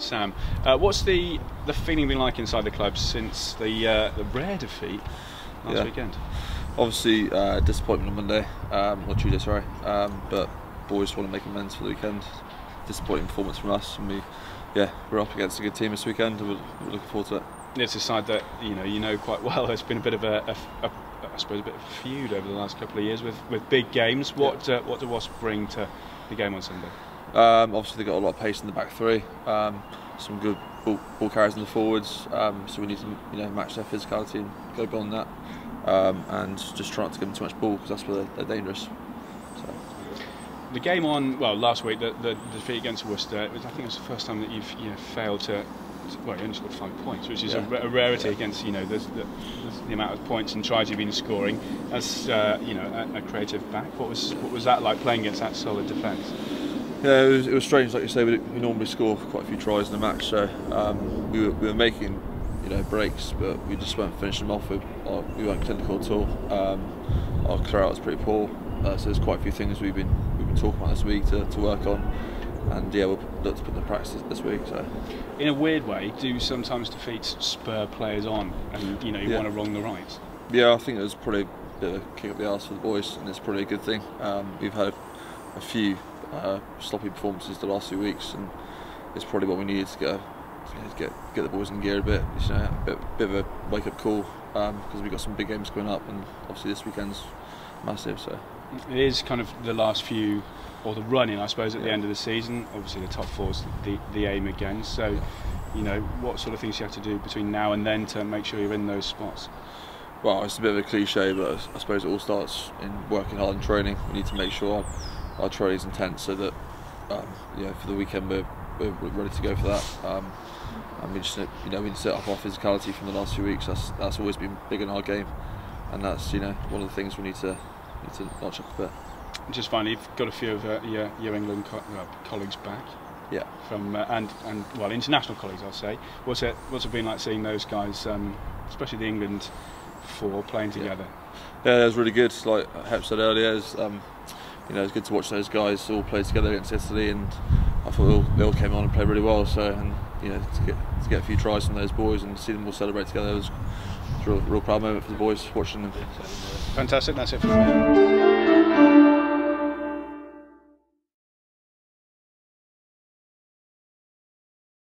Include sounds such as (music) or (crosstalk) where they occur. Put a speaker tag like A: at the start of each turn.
A: right, Sam. Uh, what's the the feeling been like inside the club since the uh, the rare defeat last
B: Yeah.
A: weekend?
B: Obviously, uh, disappointment on Monday, um, or Tuesday, sorry. Um, but boys want to make amends for the weekend. Disappointing performance from us, and we, yeah, we're up against a good team this weekend. and We're, we're looking forward to it.
A: It's a side that you know you know quite well. (laughs) There's been a bit of a, a, a I suppose a bit of a feud over the last couple of years with, with big games. What uh, what do Wasp bring to the game on Sunday?
B: Um, obviously, they've got a lot of pace in the back three. Um, some good ball, ball carriers in the forwards. Um, so we need to, you know, match their physicality and go beyond that. Um, and just try not to give them too much ball because that's where they're, they're dangerous. So.
A: The game on well last week, the, the defeat against Worcester. It was, I think it was the first time that you've you know, failed to. Well, you only scored five points, which is a,
B: Yeah.
A: ra- a rarity against you know the, the, the amount of points and tries you've been scoring. As uh, you know, a, a creative back. What was what was that like playing against that solid defence?
B: Yeah, it was, it was strange. Like you say, we, we normally score quite a few tries in a match, so um, we, were, we were making you know breaks, but we just weren't finishing them off. With, or we weren't clinical at all. Um, our clear out was pretty poor, uh, so there's quite a few things we've been we've been talking about this week to, to work on, and yeah, we'll look to put in practice this, this week. So
A: In a weird way, do sometimes defeats spur players on, and you know you
B: Yeah.
A: want to wrong the right.
B: yeah, I think it was probably a bit of a kick up the arse for the boys, and it's probably a good thing. Um, we've had a few uh, sloppy performances the last few weeks, and it's probably what we needed to get to get get the boys in gear a bit. You know, a bit, bit of a wake up call because we've got some big games coming up, and obviously this weekend's massive. So
A: It is kind of the last few, or the running, I suppose, at the end of the season. Obviously, the top four's the, the aim again. So, you know, what sort of things you have to do between now and then to make sure you're in those spots?
B: well, it's a bit of a cliche, but I suppose it all starts in working hard and training. We need to make sure our, our training's intense so that um, you know for the weekend we're, we're ready to go for that. Um, and we just you know we set up our physicality from the last few weeks. That's that's always been big in our game, and that's you know one of the things we need to need to notch up a bit.
A: Just finally, you've got a few of uh, your, your England co- uh, colleagues back
B: Yeah.
A: from uh, and and well international colleagues, I'll say. What's it what's it been like seeing those guys, um, especially the England four, playing together?
B: Yeah, it was really good. Like Hep said earlier, um, you know, it's good to watch those guys all play together against Italy, and I thought they all, they all came on and played really well. So, and you know, to get to get a few tries from those boys and see them all celebrate together was, was a real, real proud moment for the boys watching them.
A: Fantastic. That's it from me.